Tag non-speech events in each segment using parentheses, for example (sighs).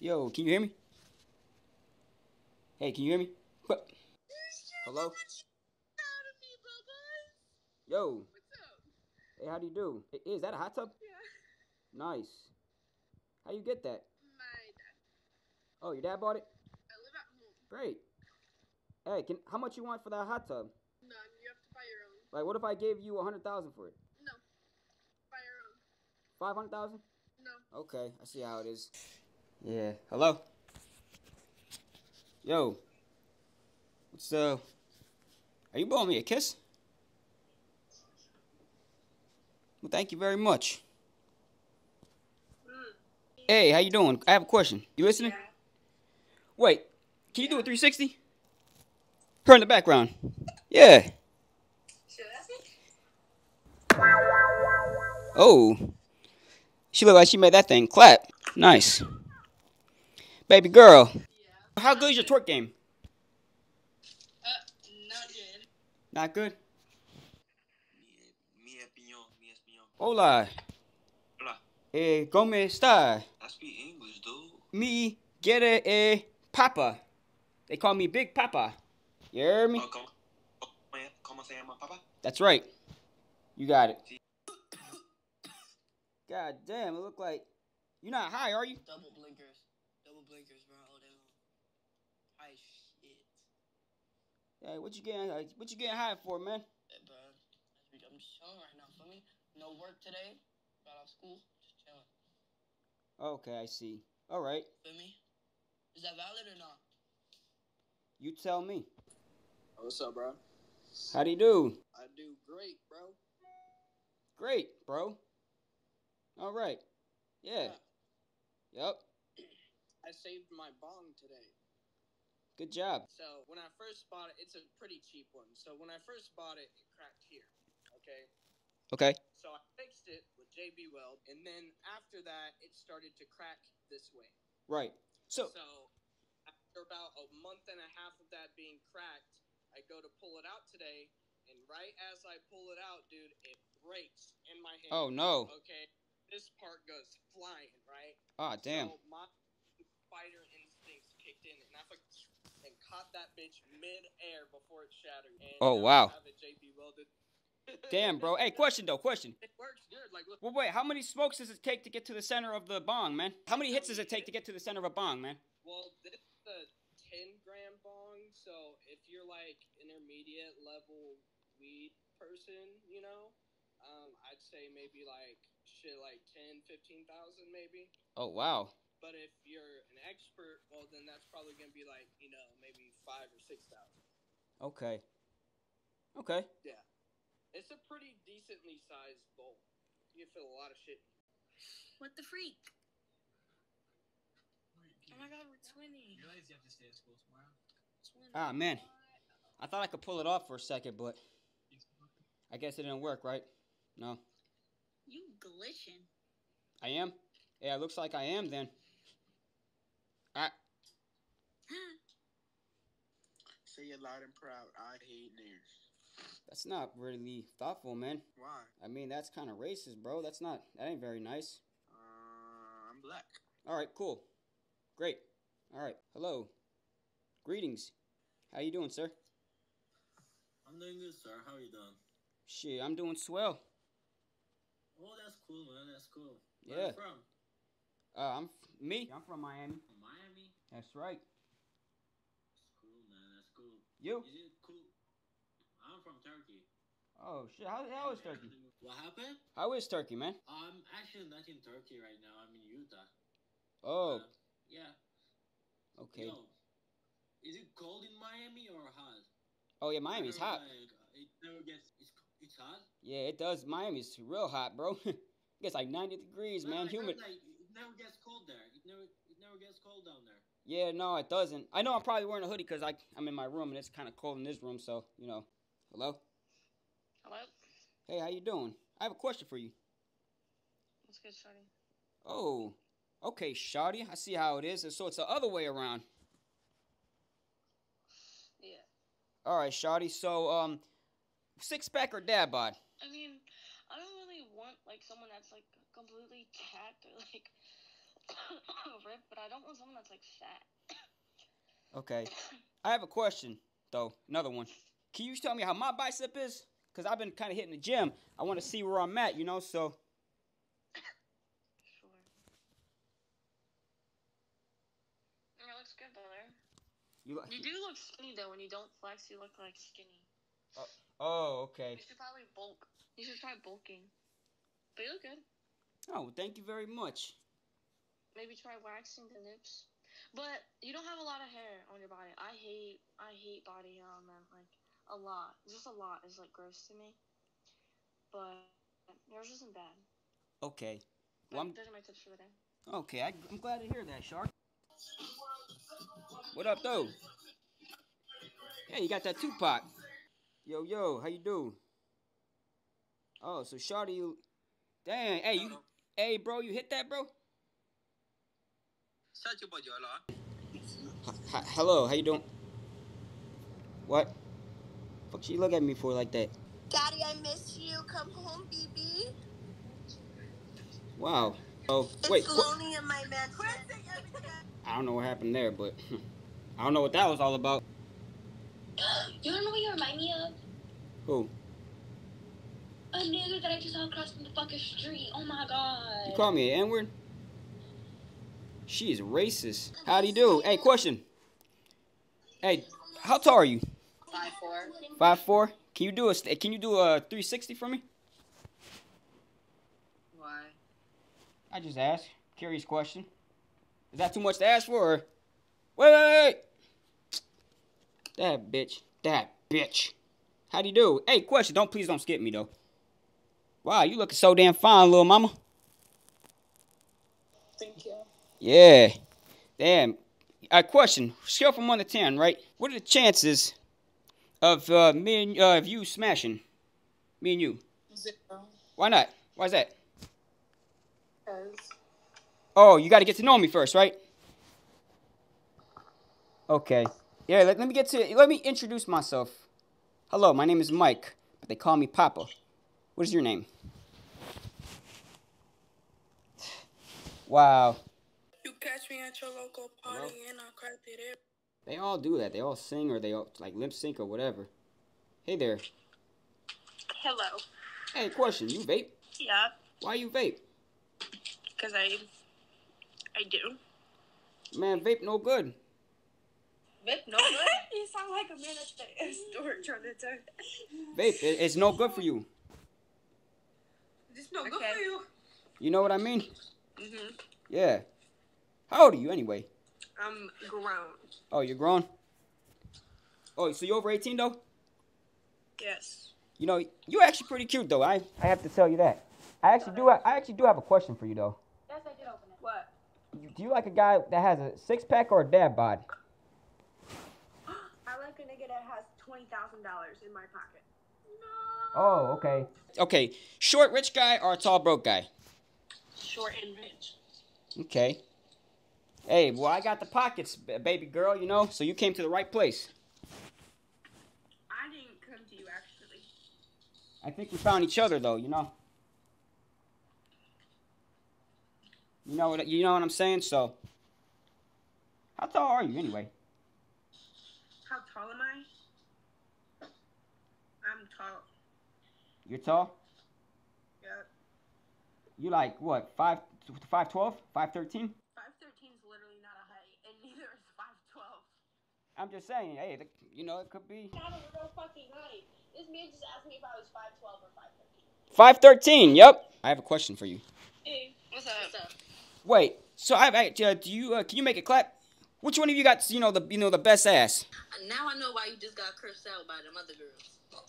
Yo, can you hear me? Hey, can you hear me? What? Hello? Yo. What's up? Hey, how do you do? Hey, is that a hot tub? Yeah. Nice. How you get that? My dad. Oh, your dad bought it? I live at home. Great. Hey, can how much you want for that hot tub? None. You have to buy your own. Like, what if I gave you a hundred thousand for it? No. Buy your own. Five hundred thousand? No. Okay, I see how it is. Yeah. Hello. Yo. What's uh? Are you blowing me a kiss? Well, thank you very much. Hey, how you doing? I have a question. You listening? Wait, can you do a 360? Her in the background. Yeah. Sure, that's me. Oh. She looked like she made that thing clap. Nice. Baby girl. Yeah. How good is your twerk game? Uh, not good. Not good? Mi, mi opinion, mi opinion. Hola. Hola. Eh, ¿cómo está? I speak English, dude. Me quiere eh, papa. They call me Big Papa. You hear me? Oh. That's right. You got it. God damn, it look like you're not high, are you? Double blinkers. Double blinkers, bro. Oh, damn. High shit. Hey, what you getting? uh, What you getting high for, man? Hey, bro. I'm just chilling right now, feel me? No work today. Got off school. Just chilling. Okay, I see. All right, Feel me? Is that valid or not? you tell me. What's up, bro? How do you do? I do great, bro. Great, bro. All right. Yeah. Yep. I saved my bong today. Good job. So when I first bought it, it's a pretty cheap one. So when I first bought it, it cracked here. Okay. Okay. So I fixed it with JB Weld, and then after that, it started to crack this way. Right. So, So after about a month and a half of that being cracked, I go to pull it out today, and right as I pull it out, dude, it breaks in my hand. oh no. Okay. This part goes flying, right? Ah, damn. So my spider instincts kicked in, and I fucking and caught that bitch mid-air before it shattered. And Oh, wow. have welded. (laughs) Damn, bro. Hey, question though. Question. It works good. Like, look, Well, wait. How many smokes does it take to get to the center of the bong, man? How many hits does it take to get to the center of a bong, man? well, this is a 10 gram bong, so if you're like intermediate level weed person, you know, um, I'd say maybe like shit like 10, 15,000 maybe. Oh wow. But if you're an expert, well, then that's probably gonna be like, you know, maybe five or six thousand. Okay. Okay. Yeah, it's a pretty decently sized bowl. You can fit a lot of shit. What the freak? Oh my god, we're twinning. You realize you have to stay at school tomorrow? Twinning. Ah man. I thought I could pull it off for a second, but I guess it didn't work, right? No. You glitching. I am. Yeah, it looks like I am then. Say it loud and proud. I hate niggers. That's not really thoughtful, man. Why? I mean, that's kind of racist, bro. That's not. That ain't very nice. Uh, I'm black. All right, cool. Great. All right. Hello. Greetings. How you doing, sir? I'm doing good, sir. How are you doing? Shit, I'm doing swell. Oh, that's cool, man. That's cool. Where Yeah. you from? Uh, I'm f- me. I'm from Miami. From Miami? That's right. That's cool, man. That's cool. You? Is it cool? I'm from Turkey. Oh shit. How how is Turkey? What happened? How is Turkey, man? I'm actually not in Turkey right now. I'm in Utah. Oh, Uh, yeah. okay. Yo, is it cold in Miami or hot? Oh yeah, Miami's hot. Like, it never gets. It's, it's hot. Yeah, it does. Miami's real hot, bro. (laughs) it gets like 90 degrees, No, man. Humid. Like, it never gets cold there. It never. It never gets cold down there. Yeah, no, it doesn't. I know I'm probably wearing a hoodie because I'm in my room and it's kind of cold in this room. So you know. Hello. Hello? Hey, how you doing? I have a question for you. What's good, Shorty? Oh, okay, Shawty. I see how it is. And so it's the other way around. Yeah. All right, Shawty. So um, six pack or dad bod? I mean, I don't really want like someone that's like completely jacked or like (coughs) Rip, but I don't want someone that's like fat. (coughs) Okay. I have a question though. Another one. Can you tell me how my bicep is? Cause I've been kind of hitting the gym. I want to see where I'm at. You know, so (coughs) Sure. Looks good. There. you. You do look skinny though. When you don't flex, you look like skinny. Oh, oh, okay. You should probably bulk. You should try bulking. But you look good. Oh, thank you very much. Maybe try waxing the lips. But you don't have a lot of hair on your body. I hate I hate body um, hair on men. Like a lot. Just a lot is like gross to me. But yours isn't bad. Okay. Well, I'm, those are my tips for the day. okay. I, I'm glad to hear that, Shark. What up, though? Hey, you got that Tupac. Yo, yo, how you do? Oh, so Shawty, you... Dang, hey, you... Hey, bro, you hit that, bro? About. Hello, how you doing? What? Fuck she look at me for like that? Daddy, I miss you. Come home, BB. Wow. Oh, it's wait. lonely in my mansion. I don't know what happened there, but (laughs) I don't know what that was all about. (gasps) You don't know what you remind me of? Who? A nigga that I just saw crossing the fucking street. Oh my god. You call me an N-word? She is racist. How do you do? Hey, question. Hey, how tall are you? Five four. Five four. Can you do a Can you do a 360 for me? Why? I just asked. Curious question. Is that too much to ask for? Or... Wait, wait, wait. That bitch. That bitch. How do you do? Hey, question. Don't please don't skip me though. Wow, you looking so damn fine, little mama. Yeah. Damn. A question. Scale from one to ten, right? What are the chances of uh, me and uh, of you smashing? Me and you. Zero. Why not? Why's that? Cause Oh, you got to get to know me first, right? Okay. Yeah, let, let me get to let me introduce myself. Hello, my name is Mike, but they call me Papa. What is your name? (sighs) Wow. You catch me at your local party Hello? and I crack it there. They all do that. They all sing or they all like lip sync or whatever. Hey there. Hello. Hey, question. You vape? Yeah, Why you vape? because I I do. Man, vape no good. Vip, no good. (laughs) you sound like a man at the store trying to tell. Vape, it, it's no good for you. It's no good Okay. for you. You know what I mean? Mhm. Yeah. How old are you anyway? I'm grown. Oh, you're grown. Oh, so you're over 18 though? Yes. You know, you're actually pretty cute though. I I have to tell you that. I actually do. I actually do have a question for you though. Yes, I did open it. What? Do you like a guy that has a six pack or a dad bod? (gasps) I like a nigga that has twenty thousand dollars in my pocket. No. Oh, okay. Okay, short rich guy or a tall broke guy? Short and rich. Okay. Hey, well, I got the pockets, baby girl. You know, so you came to the right place. I didn't come to you actually. I think we found each other though. You know. You know what? You know what I'm saying. So, how tall are you anyway? How tall am I? I'm tall. You're tall. Yep. You like what? Five, five twelve, five thirteen? Five thirteen is literally not a height, and neither is five twelve. I'm just saying. Hey, the, you know it could be Not a real fucking height. This man just asked me if I was 5'12 or 5'13. five thirteen. Yep. I have a question for you. Hey, what's up? What's up? Wait. So I, I uh, do you? Uh, can you make it clap? Which one of you got? You know the you know the best ass? Now I know why you just got cursed out by them other girls.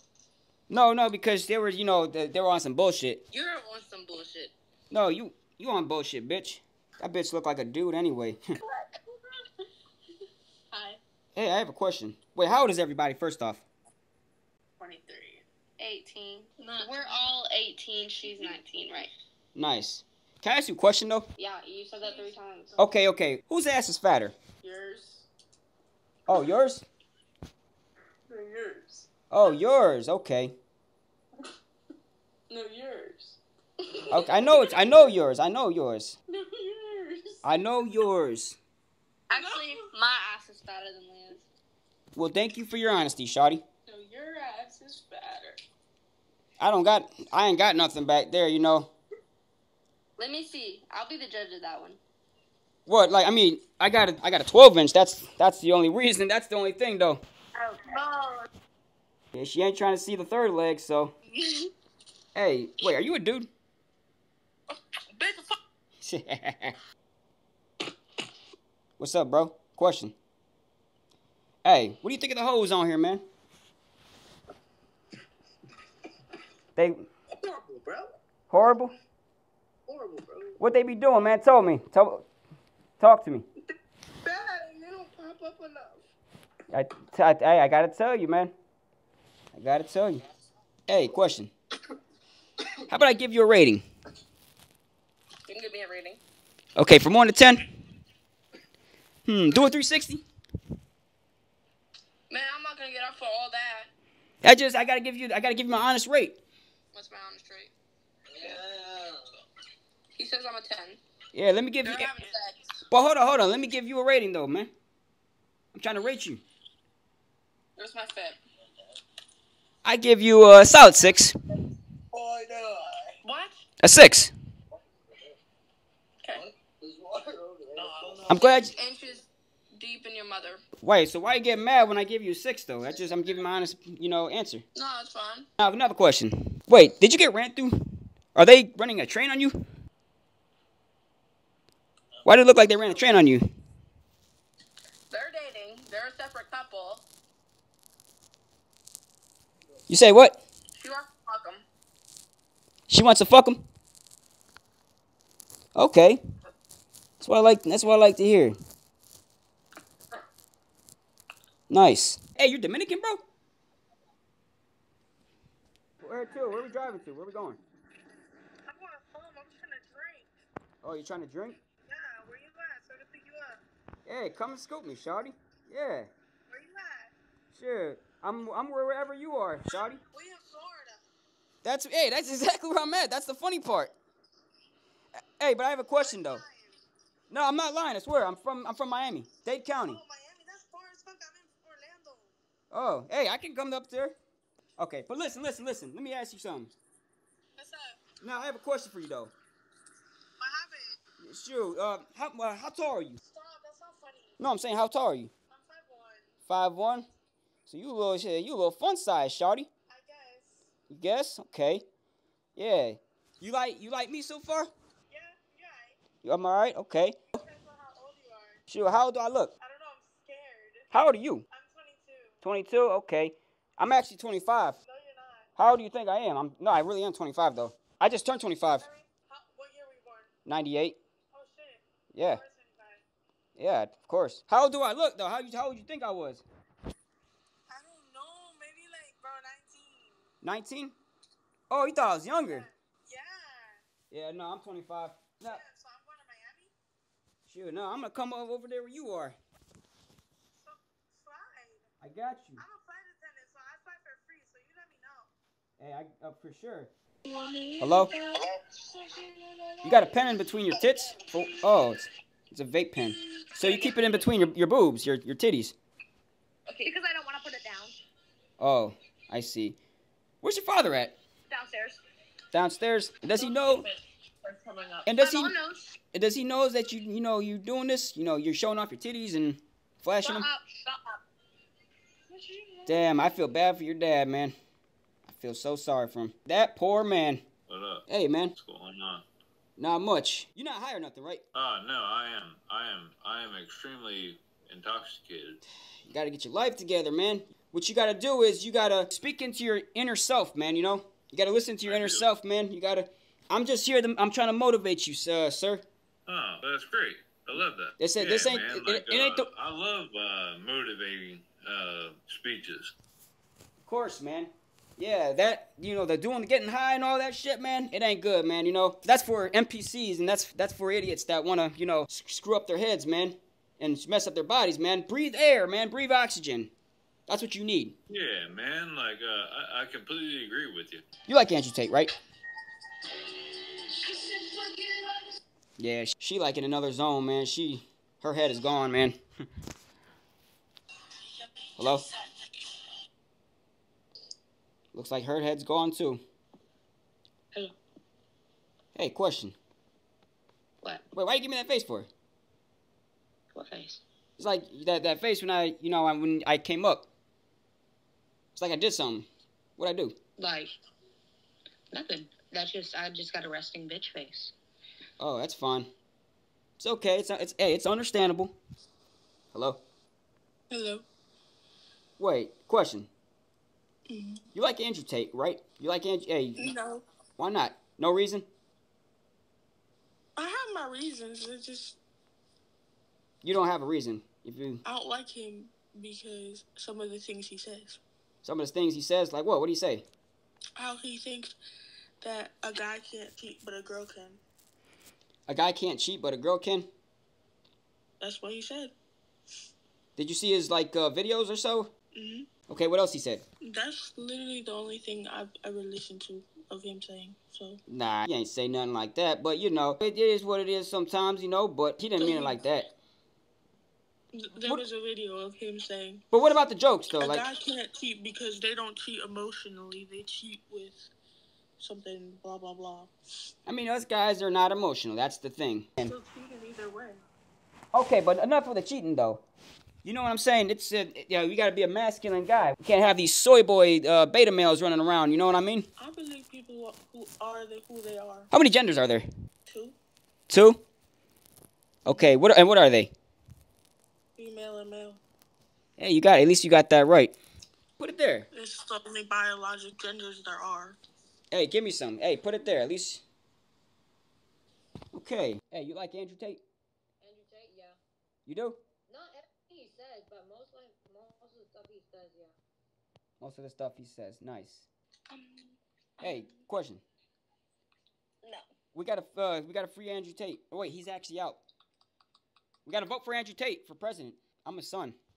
No, no, because they were you know they, they were on some bullshit. You're on some bullshit. No, you you on bullshit, bitch. That bitch look like a dude anyway. (laughs) Hey, I have a question. Wait, how old is everybody? First off. Twenty three. 18. We're all 18. She's 19, right? Nice. Can I ask you a question though? Yeah, you said that three times. Okay, okay. Whose ass is fatter? Yours. Oh, yours? No, yours. Oh, yours. Okay. No, yours. Okay, I know it's. I know yours. I know yours. (laughs) No, yours. I know yours. Actually, my ass is fatter than Leah's. Well, thank you for your honesty, Shotty. So your ass is fatter. I don't got, I ain't got nothing back there, you know. Let me see. I'll be the judge of that one. What? Like, I mean, I got a, I got a 12 inch. That's, that's the only reason. That's the only thing, though. Oh. Yeah, she ain't trying to see the third leg, so. (laughs) hey, wait, are you a dude? Bitch, fuck. (laughs) What's up, bro? Question. Hey, what do you think of the hoes on here, man? They Horrible, bro. horrible. Horrible, bro. What they be doing, man? Tell me. Tell, talk to me. Bad. They don't pop up enough. I, I, I gotta tell you, man. I gotta tell you. Hey, question. How about I give you a rating? You can give me a rating. Okay, from one to ten. Hmm, do a 360. Man, I'm not gonna get up for all that. I just, I gotta give you, I gotta give you my honest rate. What's my honest rate? He says I'm a 10. Yeah, let me give you. They're having sex. But hold on, hold on. Let me give you a rating though, man. I'm trying to rate you. Where's my fit? I give you a solid six. Oh, no. What? A six. Okay. I'm glad. You, Inches deep in your mother. wait, so why you get mad when I give you a six though? That's just I'm giving my honest, you know, answer. No, it's fine. Now another question. Wait, did you get ran through? Are they running a train on you? Why did it look like they ran a train on you? They're dating. They're a separate couple. You say what? She wants to fuck him. She wants to fuck him. Okay. That's what I like. That's what I like to hear. Nice. Hey, you're Dominican, bro. Where to? Where we driving to? Where we going? I'm going home. I'm trying to drink. Oh, you're trying to drink? Yeah, where you at? So to pick you up. Hey, come and scoop me, Shawty. Yeah, Where you at? sure. I'm I'm wherever you are, Shawty. We in Florida. That's hey, that's exactly where I'm at. That's the funny part. Hey, but I have a question though. No, I'm not lying. I swear. I'm from I'm from Miami, Dade County. Oh, Miami, that's far as fuck. I'm in Orlando. Oh, hey, I can come up there. Okay, but listen, listen, listen. Let me ask you something. What's up? Now I have a question for you though. What happened? Shoot, uh, how uh, how tall are you? Stop. That's not funny. No, I'm saying how tall are you? I'm five one. Five one. So you a little shit. You a little fun size, shawty. I guess. You guess? Okay. Yeah. You like you like me so far? Yeah. You, I'm alright. Okay. Depends on how old you are. Shoot, how old do I look? I don't know. I'm scared. How old are you? I'm 22. 22. Okay. I'm actually 25. No, you're not. How old do you think I am? I'm no, I really am 25 though. I just turned 25. How, what year were you born? 98. Oh shit. Yeah. You are 25. Yeah, of course. How old do I look though? How you how old you think I was? I don't know. Maybe like bro, 19. 19? Oh, you thought I was younger. Yeah. Yeah, no, I'm 25. No, Yeah. So I'm going to Miami. shoot, no, I'm gonna come over over there where you are. So slide. I got you. I'm a flight attendant, so I fly for free. So you let me know. Hey, I uh, for sure. Hello? You got a pen in between your tits? Oh, oh it's, it's a vape pen. So you keep it in between your, your boobs, your your titties. Okay. Because I don't want to put it down. Oh, I see. Where's your father at? Downstairs. Downstairs. Does he know? And does he? knows. Does he knows that you you know you're doing this? You know you're showing off your titties and flashing Shut them. up. Shut up. Damn, I feel bad for your dad, man. I feel so sorry for him. That poor man. What up? Hey, man. What's going on? Not much. You're not high or nothing, right? Oh no, I am. I am. I am extremely intoxicated. You gotta get your life together, man. What you gotta do is you gotta speak into your inner self, man. You know, you gotta listen to your I inner do. self, man. You gotta. I'm just here. To, I'm trying to motivate you, uh, sir. Oh, that's great. I love that. This ain't- yeah, this ain't- Man, it- like, it ain't uh, the- I love uh, motivating uh, speeches. Of course, man. Yeah, that you know, the doing, getting high and all that shit, man. It ain't good, man. You know, that's for NPCs and that's that's for idiots that wanna, you know, screw up their heads, man, and mess up their bodies, man. Breathe air, man. Breathe oxygen. That's what you need. Yeah, man. Like uh, I, I completely agree with you. You like Andrew Tate, right? Yeah, she like in another zone, man. She, her head is gone, man. (laughs) Hello? Looks like her head's gone too. Hello. Hey, question. What? Wait, why you give me that face for? What face? It's like that that face when I, you know, when I came up. It's like I did something. What'd I do? Like, nothing. That's just, I just got a resting bitch face. Oh, that's fine. It's okay. It's it's hey, it's understandable. Hello. Hello. Wait, question. Mhm. You like Andrew Tate, right? You like Andrew? Hey, No. why not? No reason. I have my reasons. It's just You don't have a reason. If you I don't like him because some of the things he says. some of the things he says, like what? What do you say? How he thinks that a guy can't cheat but a girl can. A guy can't cheat, but a girl can. That's what he said. Did you see his like uh, videos or so? Hmm Okay, what else he said? That's literally the only thing I've ever listened to of him saying. So Nah, he ain't say nothing like that. But you know, it is what it is sometimes, you know. But he didn't mean it like that. th- there was a video of him saying But what about the jokes though? a Like, guy can't cheat because they don't cheat emotionally. They cheat with something blah blah blah. I mean, us guys are not emotional. That's the thing. And- Still cheating either way. Okay, but enough of the cheating though. You know what I'm saying? It's uh, you know, you got to be a masculine guy. You can't have these soy boy uh, beta males running around. You know what I mean? I believe people who are the, who they are. How many genders are there? Two, Two. Okay, what and what are they? female and male. Hey, you got at least you got that right. Put it there. It's the only biologic genders there are. Hey, give me some. Hey, put it there. At least. Okay. Hey, you like Andrew Tate? Andrew Tate, yeah. You do? Not everything he says, but most like most of the stuff he says, yeah. Most of the stuff he says. Nice. Um, Hey, question. No. We got a uh, we got a free Andrew Tate. Oh wait, he's actually out. We got to vote for Andrew Tate for president. I'm his son.